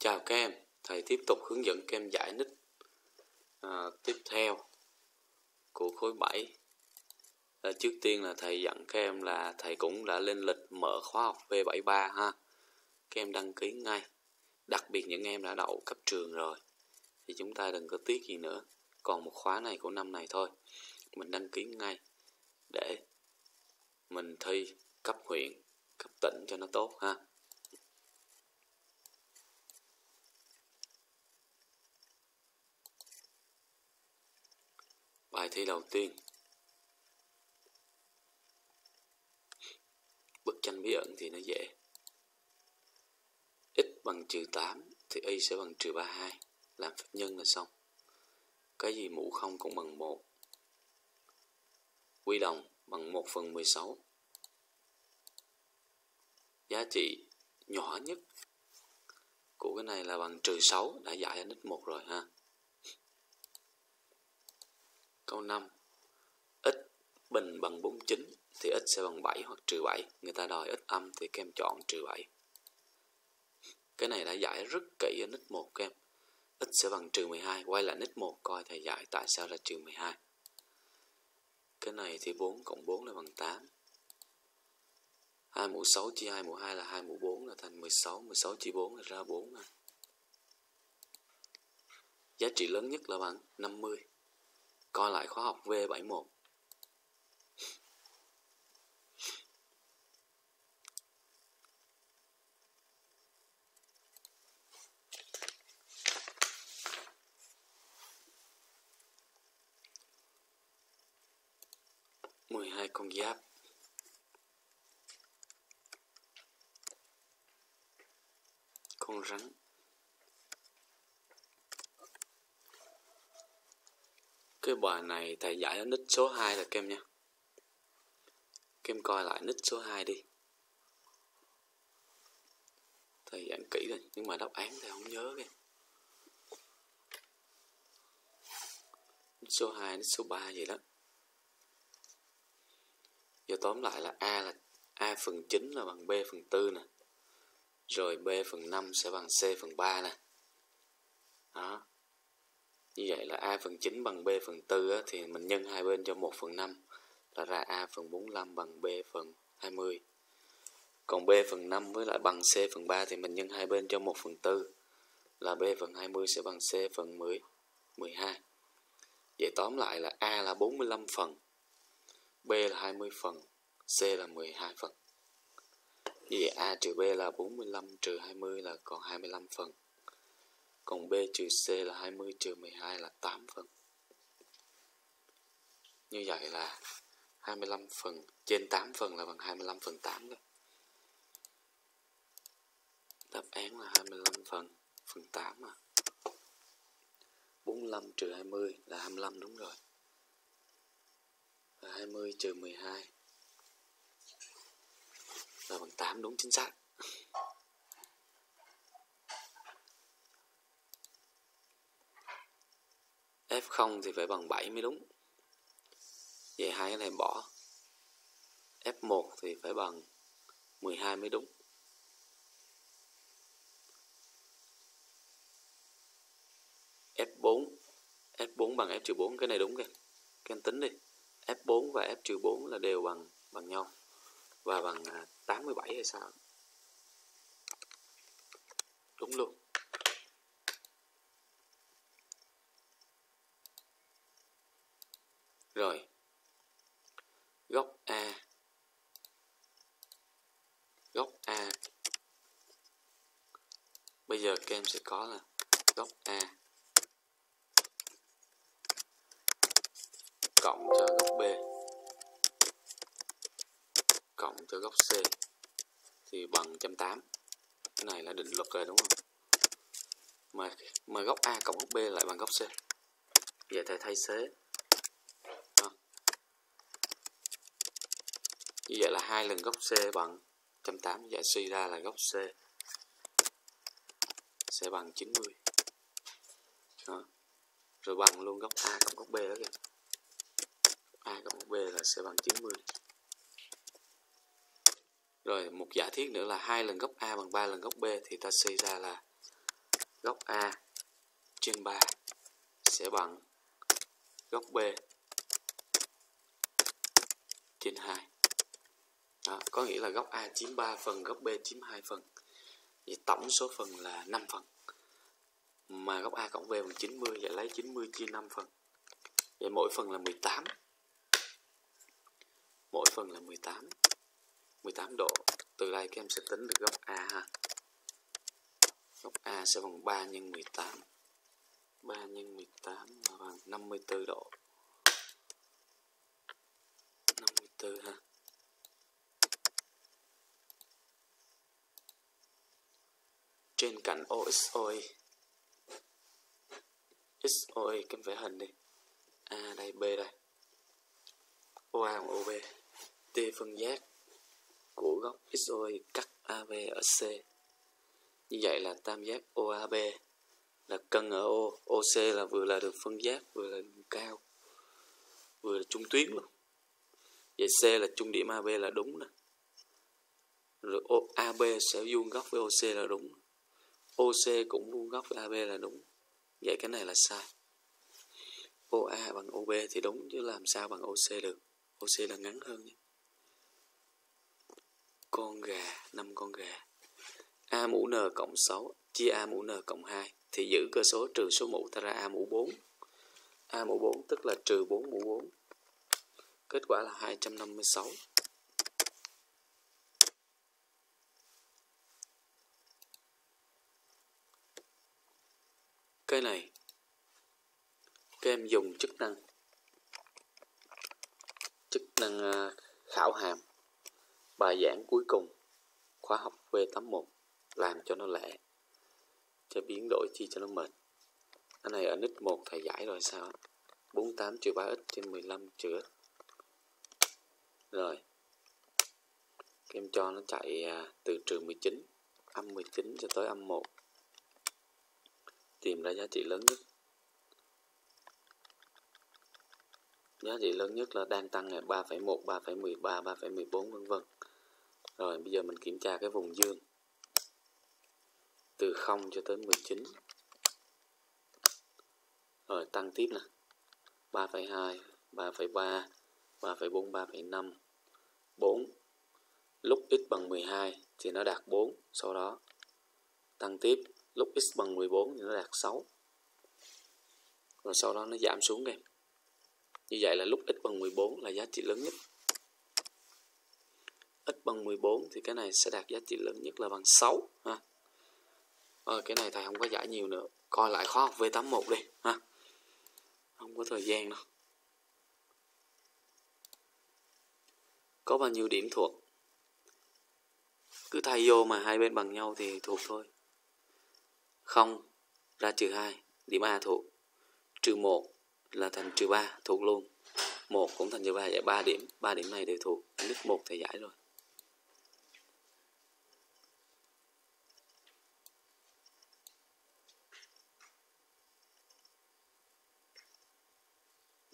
Chào các em, thầy tiếp tục hướng dẫn các em giải nít à, tiếp theo của khối 7. À, trước tiên là thầy dặn các em là thầy cũng đã lên lịch mở khóa học V73 ha. Các em đăng ký ngay. Đặc biệt những em đã đậu cấp trường rồi thì chúng ta đừng có tiếc gì nữa. Còn một khóa này của năm này thôi. Mình đăng ký ngay để mình thi cấp huyện, cấp tỉnh cho nó tốt ha. Bài thi đầu tiên. Bức tranh bí ẩn thì nó dễ. X bằng trừ 8 thì Y sẽ bằng trừ 32 Làm phép nhân là xong. Cái gì mũ không cũng bằng 1 Quy đồng bằng 1 phần 16 Giá trị nhỏ nhất của cái này là bằng trừ 6 Đã giải ở x1 rồi ha. Câu 5 X bình bằng 49 thì x sẽ bằng 7 hoặc trừ 7. Người ta đòi x âm thì các em chọn trừ 7. Cái này đã giải rất kỹ ở nít 1 các em. x sẽ bằng trừ 12. Quay lại nít 1 coi thầy giải tại sao là trừ 12. Cái này thì 4 cộng 4 là bằng 8. 2 mũ 6 chia 2 mũ 2 là 2 mũ 4 là thành 16. 16 chia 4 là ra 4 nè. Giá trị lớn nhất là bằng 50. Coi lại khóa học V71. mười hai con giáp con rắn cái bài này thầy giải ở nick số 2 là kem nha. Kem coi lại nick số 2 đi. Thầy giảng kỹ rồi, nhưng mà đáp án thầy không nhớ kìa. Nít số 2 nít số 3 gì đó. Giờ tóm lại là A là A phần 9 là bằng B phần 4 nè. Rồi B phần 5 sẽ bằng C phần 3 nè. Đó như vậy là A phần 9 bằng B phần 4 á, thì mình nhân hai bên cho 1 phần 5 là ra A phần 45 bằng B phần 20. Còn B phần 5 với lại bằng C phần 3 thì mình nhân hai bên cho 1 phần 4 là B phần 20 sẽ bằng C phần 10, 12. Vậy tóm lại là A là 45 phần, B là 20 phần, C là 12 phần. Như vậy A trừ B là 45 trừ 20 là còn 25 phần. Còn B trừ C là 20 trừ 12 là 8 phần. Như vậy là 25 phần, trên 8 phần là bằng 25 phần 8 đó. Đáp án là 25 phần phần 8 à. 45 trừ 20 là 25 đúng rồi. Và 20 trừ 12 là bằng 8 đúng, chính xác. F0 thì phải bằng 7 mới đúng. Vậy hai cái này bỏ. F1 thì phải bằng 12 mới đúng. F4 F4 bằng F trừ 4 cái này đúng kìa. Các em tính đi. F4 và F trừ 4 là đều bằng bằng nhau và bằng à, 87 hay sao? Đúng luôn. Rồi. Góc A. Góc A. Bây giờ các em sẽ có là góc A cộng cho góc B cộng cho góc C thì bằng 180. Cái này là định luật rồi đúng không? Mà mà góc A cộng góc B lại bằng góc C. Vậy thầy thay thế như vậy là hai lần góc C bằng 180 vậy suy ra là góc C sẽ bằng 90 đó. rồi bằng luôn góc A cộng góc B đó kìa A cộng góc B là sẽ bằng 90 rồi một giả thiết nữa là hai lần góc A bằng 3 lần góc B thì ta suy ra là góc A trên 3 sẽ bằng góc B trên 2. Đó, có nghĩa là góc A chiếm 3 phần, góc B chiếm 2 phần. Vậy tổng số phần là 5 phần. Mà góc A cộng B bằng 90, vậy lấy 90 chia 5 phần. Vậy mỗi phần là 18. Mỗi phần là 18. 18 độ. Từ đây các em sẽ tính được góc A ha. Góc A sẽ bằng 3 x 18. 3 x 18 là bằng 54 độ. 54 ha. Trên cạnh OXOE XOE cái vẽ hình đi. A đây, B đây. OA bằng OB T phân giác của góc XOE cắt AB ở C. Như vậy là tam giác OAB là cân ở O. OC là vừa là đường phân giác, vừa là đường cao, vừa là trung tuyến luôn. Vậy C là trung điểm AB là đúng nè. Rồi AB sẽ vuông góc với OC là đúng. OC cũng vuông góc với AB là đúng. Vậy cái này là sai. OA bằng OB thì đúng, chứ làm sao bằng OC được? OC là ngắn hơn nhé. Con gà 5 con gà. A mũ N cộng 6 chia A mũ N cộng 2 thì giữ cơ số trừ số mũ ta ra A mũ 4 A mũ 4 tức là trừ 4 mũ 4 kết quả là 256 cái này các em dùng chức năng chức năng à, khảo hàm. Bài giảng cuối cùng, khóa học V81 làm cho nó lẹ, cho biến đổi chi cho nó mệt. Cái này ở nít 1 thầy giải rồi sao? 48 trừ 3x trên 15 trừ x rồi các em cho nó chạy à, từ trừ 19 âm 19 cho tới âm 1 tìm ra giá trị lớn nhất. Giá trị lớn nhất là đang tăng ngày 3,1 3,13 3,14 vân vân. Rồi bây giờ mình kiểm tra cái vùng dương. Từ 0 cho tới 19 rồi tăng tiếp nè. 3,2 3,3 3,4 3,5 4 lúc x bằng 12 thì nó đạt 4 sau đó tăng tiếp lúc x bằng 14 thì nó đạt 6 rồi sau đó nó giảm xuống em. Như vậy là lúc x bằng 14 là giá trị lớn nhất. X bằng 14 thì cái này sẽ đạt giá trị lớn nhất là bằng 6 ha. Rồi cái này thầy không có giải nhiều nữa. Coi lại khóa học V81 đi, ha. Không có thời gian đâu. Có bao nhiêu điểm thuộc? Cứ thay vô mà hai bên bằng nhau thì thuộc thôi không ra trừ 2 điểm A thuộc. Trừ 1 là thành trừ 3 thuộc luôn. 1 cũng thành trừ 3 vậy 3 điểm 3 điểm này đều thuộc. Nước 1 thì giải rồi.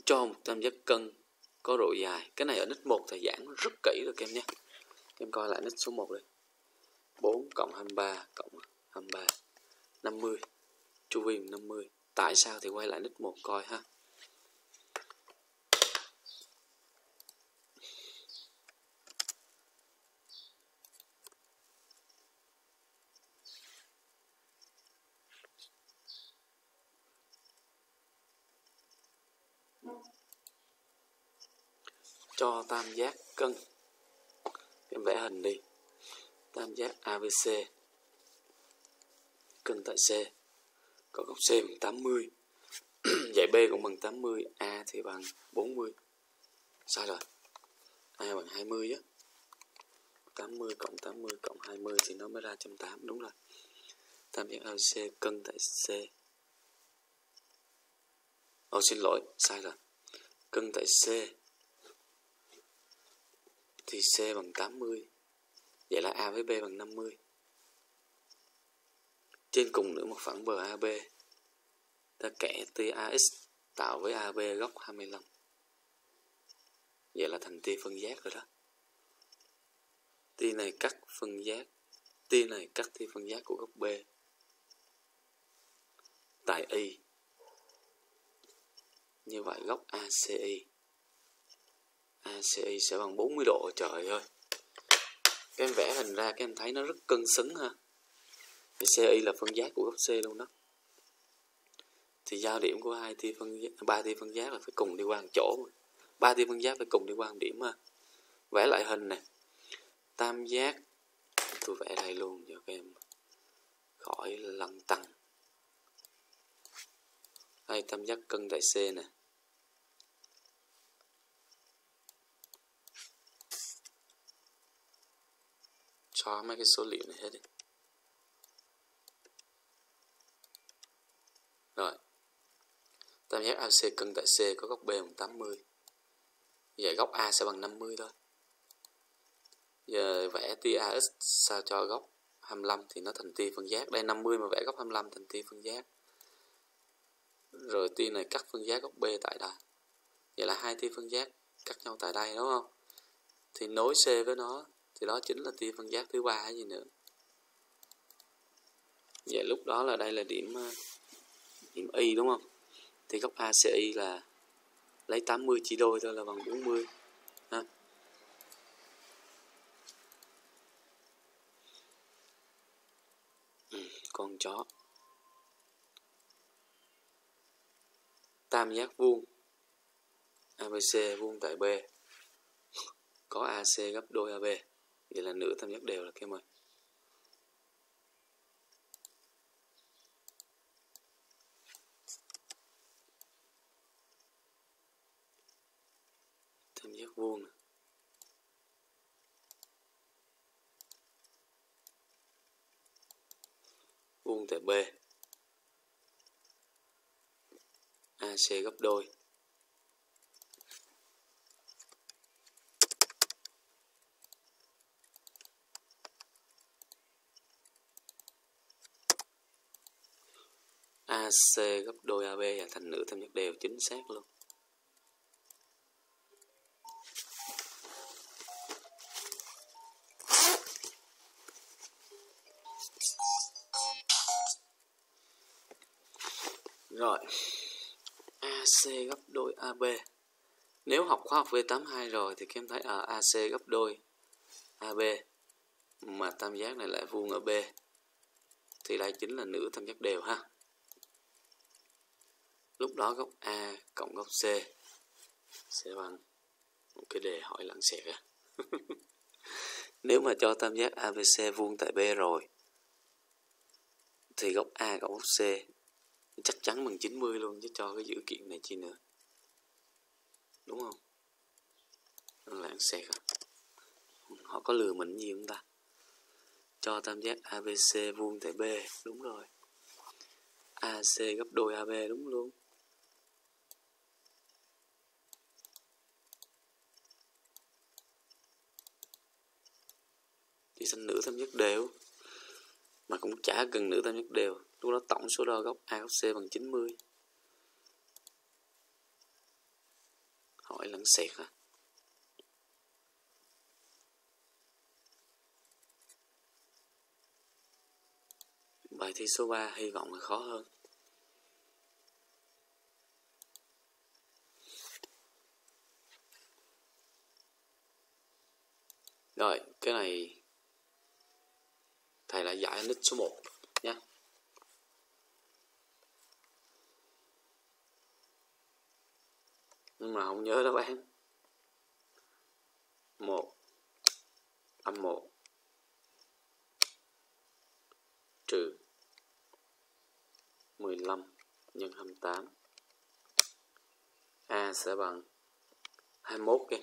Cho một tam giác cân có độ dài. Cái này ở nít 1 thầy giảng rất kỹ rồi các em nhé. Em coi lại nít số 1 đi. 4 cộng 23 cộng 23 50 chu vi 50 tại sao thì quay lại nick 1 coi ha? Cho tam giác cân. Em vẽ hình đi. Tam giác ABC cân tại C. Có góc C bằng 80 vậy B cũng bằng 80 A thì bằng 40 sai rồi. A bằng 20 á. 80 cộng 80 cộng 20 thì nó mới ra 180 đúng rồi. Tam giác ABC cân tại C. Ồ xin lỗi, sai rồi. Cân tại C. Thì C bằng 80 vậy là A với B bằng 50 trên cùng nữa một phẳng bờ AB ta kẻ TAX tạo với AB góc 25 vậy là thành tia phân giác rồi đó tia này cắt phân giác tia này cắt tia phân giác của góc B tại Y. Như vậy góc ACI ACI sẽ bằng 40 độ trời ơi. Các em vẽ hình ra các em thấy nó rất cân xứng ha. Thì CI là phân giác của góc C luôn đó. Thì giao điểm của hai tia phân giác, ba tia phân giác là phải cùng đi qua một chỗ. Ba tia phân giác phải cùng đi qua một điểm mà Vẽ lại hình nè. Tam giác tôi vẽ đây luôn cho các em khỏi lăn tăng đây tam giác cân tại C nè cho mấy cái số liệu này hết đi rồi. Tam giác AC cân tại C có góc B bằng 80 vậy góc A sẽ bằng 50 thôi. Giờ vẽ tia AX sao cho góc 25 thì nó thành tia phân giác. Đây 50 mà vẽ góc 25 thành tia phân giác. Rồi tia này cắt phân giác góc B tại đây. Vậy là hai tia phân giác cắt nhau tại đây, đúng không? Thì nối C với nó, thì đó chính là tia phân giác thứ ba hay gì nữa. Vậy lúc đó là đây là điểm ờ, điểm Y đúng không? Thì góc ACI là lấy 80 chia đôi thôi là bằng 40 ha. Ừ, con chó. Tam giác vuông. ABC vuông tại B. Có AC gấp đôi AB vậy là nửa tam giác đều là cái mời. Giác vuông vuông tại B. AC gấp đôi. AC gấp đôi AB là thành nửa tam giác đều chính xác luôn. Nếu học V82 rồi thì các em thấy ờ, ở AC gấp đôi. AB mà tam giác này lại vuông ở B. Thì đây chính là nửa tam giác đều ha. Lúc đó góc A cộng góc C. Sẽ bằng một cái đề hỏi lặng xẹt à. Nếu mà cho tam giác ABC vuông tại B rồi, thì góc A cộng góc C chắc chắn bằng 90 luôn chứ cho cái dữ kiện này chi nữa. Đúng không? Lạng xẹt à họ có lừa mình gì không ta? Cho tam giác ABC vuông tại B, đúng rồi. AC gấp đôi AB đúng luôn. Thì thành nữ tam giác đều. Mà cũng chả cần nữ tam giác đều. Lúc đó tổng số đo góc A góc C bằng 90 hỏi lẫn xẹt à bài thi số 3 hy vọng là khó hơn. Rồi, cái này thầy lại giải nít số 1 nhé nhưng mà không nhớ đáp án. 1 âm 1 trừ. 15 nhân 28 A sẽ bằng 21 kia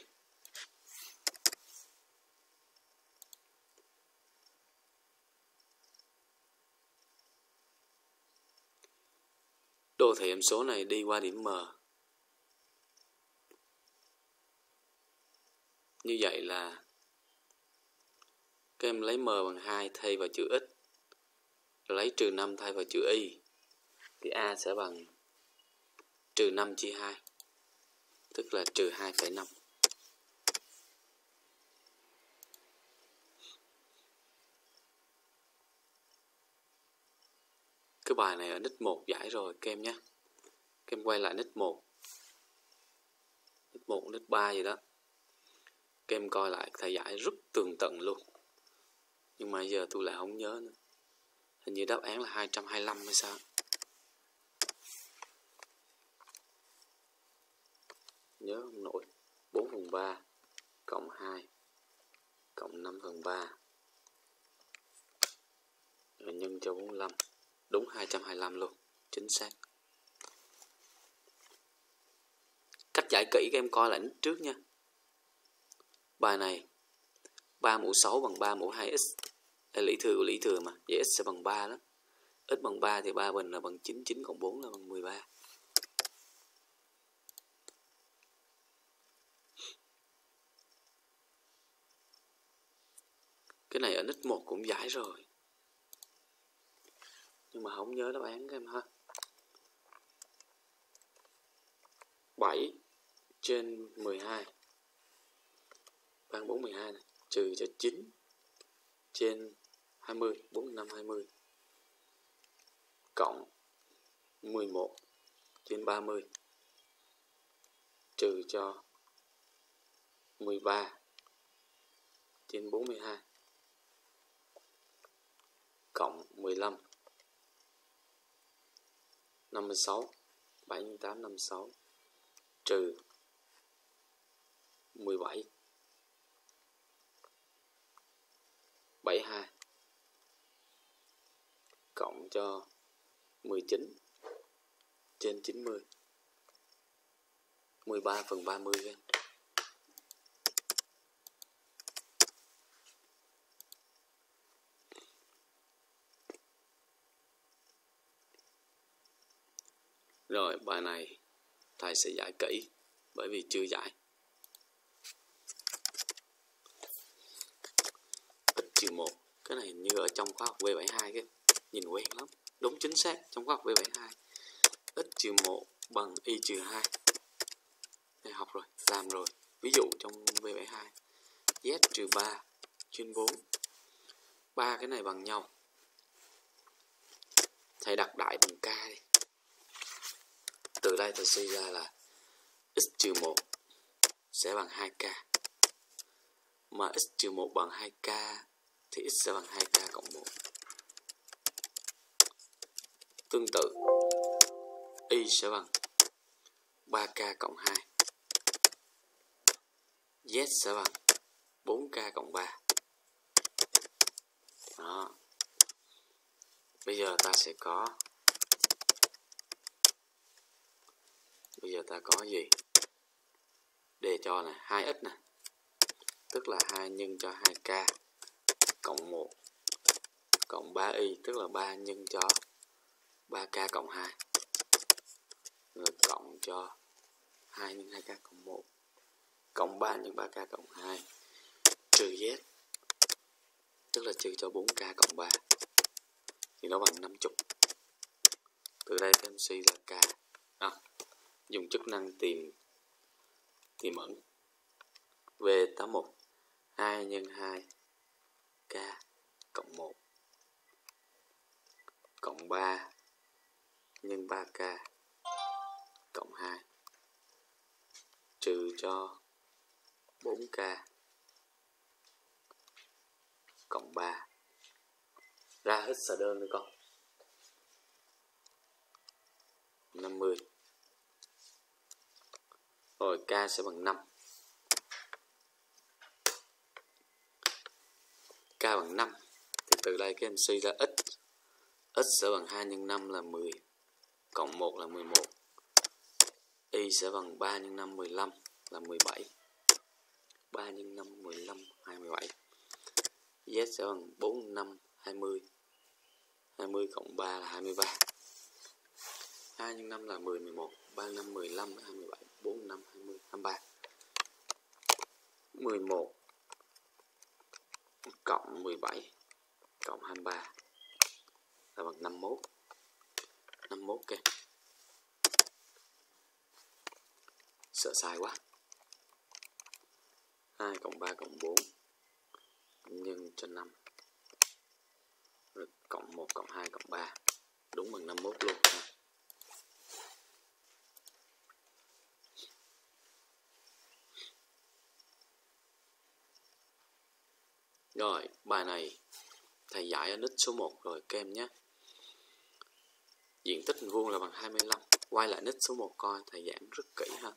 Đồ thị hàm số này đi qua điểm M. Như vậy là các em lấy M bằng 2 thay vào chữ X. Rồi lấy trừ 5 thay vào chữ Y. Thì A sẽ bằng trừ 5 chia 2. Tức là trừ 2,5. cái bài này ở nick 1 giải rồi các em nhé. Các em quay lại nick 1 nick 1 nick 3 gì đó. Các em coi lại thầy giải rất tường tận luôn. Nhưng mà giờ tôi lại không nhớ nữa. Hình như đáp án là 225 hay sao? Nhớ không nổi. 4 phần 3 cộng 2 cộng 5 phần 3 rồi nhân cho 45 đúng 225 luôn. Chính xác. Cách giải kỹ các em coi lại trước nha. Bài này 3 mũ 6 bằng 3 mũ 2x đây lý thừa của lý thừa mà. Vậy x sẽ bằng 3 đó. X bằng 3 thì 3 bình là bằng 9 9 cộng 4 là bằng 13 cái này ở nick một cũng giải rồi. Nhưng mà không nhớ đáp án các em ha. 7 trên 12 bằng 42 này, trừ cho 9 trên 20 45 20 cộng 11 trên 30 trừ cho 13 trên 42 cộng 15 56 7 8 56 trừ 17 72 cộng cho 19 trên 90 13 phần 30 em Rồi bài này thầy sẽ giải kỹ bởi vì chưa giải. X trừ 1 cái này như ở trong khóa học V72 kia, nhìn quen lắm. Đúng chính xác trong khóa học V72. X trừ 1 bằng y trừ 2. Này học rồi, làm rồi. Ví dụ trong V72 Z trừ 3 trên 4 ba cái này bằng nhau thầy đặt đại bằng k đi từ đây thì suy ra là x trừ 1 sẽ bằng 2k mà x trừ 1 bằng 2k thì x sẽ bằng 2k cộng 1 tương tự, y sẽ bằng 3k cộng 2 z sẽ bằng 4k cộng 3 đó. Bây giờ ta sẽ có bây giờ ta có gì? Đề cho là 2x nè. Tức là 2 nhân cho 2k cộng 1 cộng 3y tức là 3 nhân cho 3k cộng 2 rồi cộng cho 2 nhân 2k cộng 1 cộng 3 nhân 3k cộng 2 trừ z tức là trừ cho 4k cộng 3 thì nó bằng 50 từ đây thêm suy là k. À, dùng chức năng tìm tìm ẩn. V81 2 nhân 2 k cộng 1 cộng 3 nhân 3k cộng 2 trừ cho 4k cộng 3 ra hết sở đơn nữa con. 50 rồi, k sẽ bằng 5 k bằng 5 thì từ đây các em suy ra x. X sẽ bằng 2 nhân 5 là 10 cộng 1 là 11 y sẽ bằng 3 nhân 5 15 là 17 3 nhân 5 15 27 z sẽ bằng 4 5 20 20 cộng 3 là 23 2 x 5 là 10 11 3 x 5 15 27 4 5 20 23 11 cộng 17 cộng 23 là bằng 51 51 kìa. Sợ sai quá. 2 cộng 3 cộng 4 nhân cho 5 rồi cộng 1 cộng 2 cộng 3 đúng bằng 51 luôn Rồi, bài này thầy giải ở nít số 1 rồi các em nhé. Diện tích vuông là bằng 25. Quay lại nít số 1 coi, thầy giảng rất kỹ ha.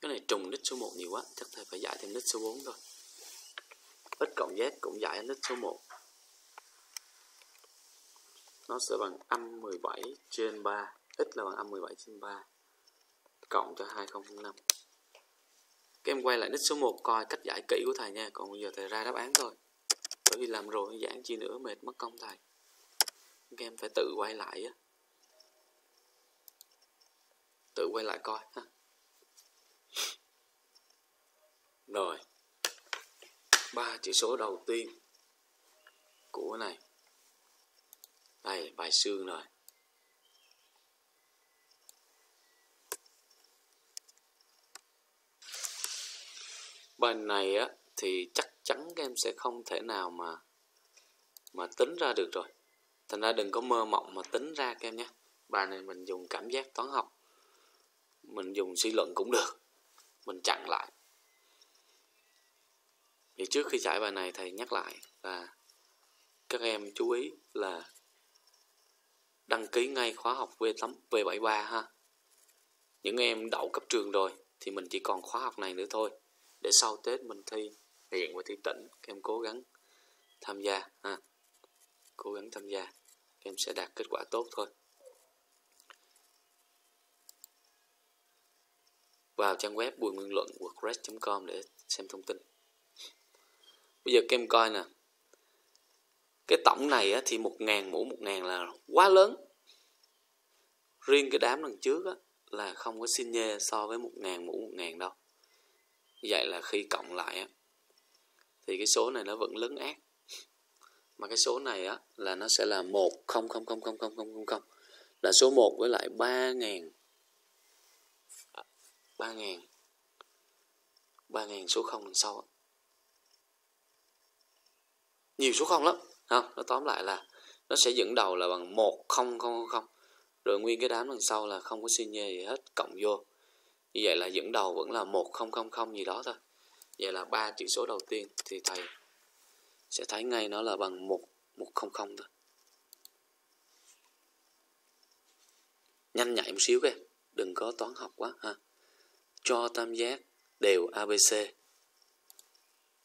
Cái này trùng nít số 1 nhiều quá, chắc thầy phải giải thêm nít số 4 thôi. X cộng Z cũng giải ở nít số 1. Nó sẽ bằng âm 17 trên 3. X là bằng âm 17 trên 3. Cộng cho 2005. Các em quay lại nick số 1 coi cách giải kỹ của thầy nha. Còn bây giờ thầy ra đáp án thôi. Bởi vì làm rồi giảng chi nữa mệt mất công thầy. Các em phải tự quay lại á. Tự quay lại coi ha. Rồi. Ba chữ số đầu tiên của này. Đây, bài xương rồi. Bài này á, thì chắc chắn các em sẽ không thể nào mà mà tính ra được rồi. Thành ra đừng có mơ mộng mà tính ra các em nhé. Bài này mình dùng cảm giác toán học. Mình dùng suy luận cũng được. Mình chặn lại. Thì trước khi giải bài này thầy nhắc lại là các em chú ý là đăng ký ngay khóa học V8 V73 ha. Những em đậu cấp trường rồi thì mình chỉ còn khóa học này nữa thôi. Để sau Tết mình thi huyện và thi tỉnh các em cố gắng tham gia ha. Cố gắng tham gia các em sẽ đạt kết quả tốt thôi. Vào trang web bùi nguyên luận wordpress.com để xem thông tin. Bây giờ các em coi nè. Cái tổng này á, thì 1.000 mũ 1.000 là quá lớn. Riêng cái đám lần trước á, là không có xin nhê so với 1.000 mũ 1.000 đâu vậy là khi cộng lại á, thì cái số này nó vẫn lớn ác mà cái số này á, là nó sẽ là một không không không không không không không không. Là số 1 với lại ba ngàn ba ngàn ba ngàn số không đằng sau nhiều số không lắm không nó tóm lại là nó sẽ dẫn đầu là bằng một không không không rồi nguyên cái đám đằng sau là không có xi nhê gì hết, cộng vô như vậy là dẫn đầu vẫn là một không không không gì đó thôi. Vậy là ba chữ số đầu tiên thì thầy sẽ thấy ngay nó là bằng một một không không thôi. Nhanh nhạy một xíu kìa, đừng có toán học quá, ha. Cho tam giác đều abc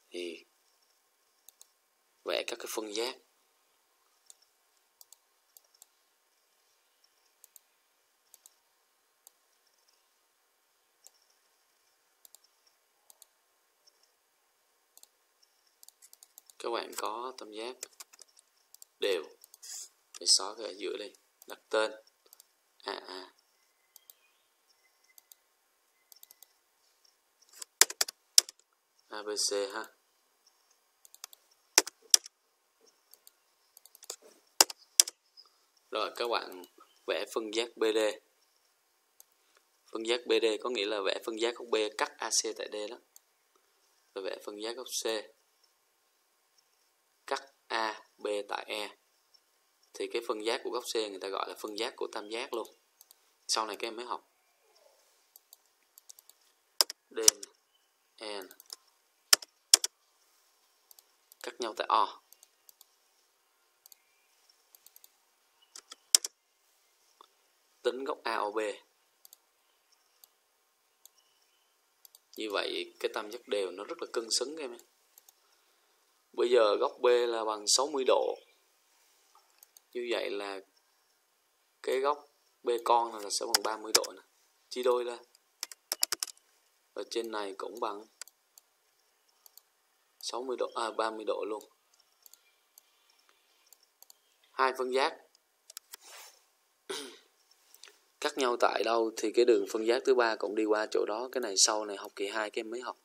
thì vẽ các cái phân giác các bạn có tam giác đều để xóa cái ở giữa đi đặt tên. A AA ABC ha Rồi, các bạn vẽ phân giác BD. Phân giác BD có nghĩa là vẽ phân giác góc B cắt AC tại D đó. Rồi vẽ phân giác góc C. A, B tại E. Thì cái phân giác của góc C người ta gọi là phân giác của tam giác luôn. Sau này các em mới học. D, N cắt nhau tại O. tính góc AOB. Như vậy cái tam giác đều nó rất là cân xứng các em. Bây giờ góc B là bằng 60 độ. Như vậy là cái góc B con là sẽ bằng 30 độ nè. Chia đôi lên. Ở trên này cũng bằng 60 độ à 30 độ luôn. Hai phân giác cắt nhau tại đâu thì cái đường phân giác thứ ba cũng đi qua chỗ đó cái này sau này học kỳ 2 cái em mới học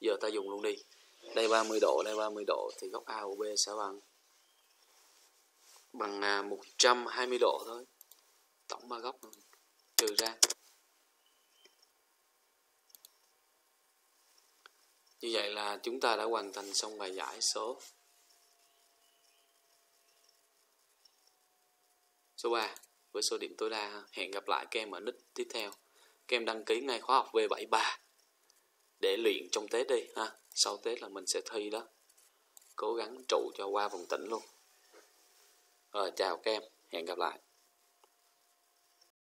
giờ ta dùng luôn đi đây 30 độ, đây 30 độ thì góc A của B sẽ bằng bằng à, 120 độ thôi tổng ba góc trừ ra như vậy là chúng ta đã hoàn thành xong bài giải số số 3 với số điểm tối đa. Hẹn gặp lại các em ở nick tiếp theo. Các em đăng ký ngay khóa học V73 để luyện trong Tết đi ha. Sau Tết là mình sẽ thi đó. Cố gắng trụ cho qua vùng tỉnh luôn. Rồi chào các em, hẹn gặp lại.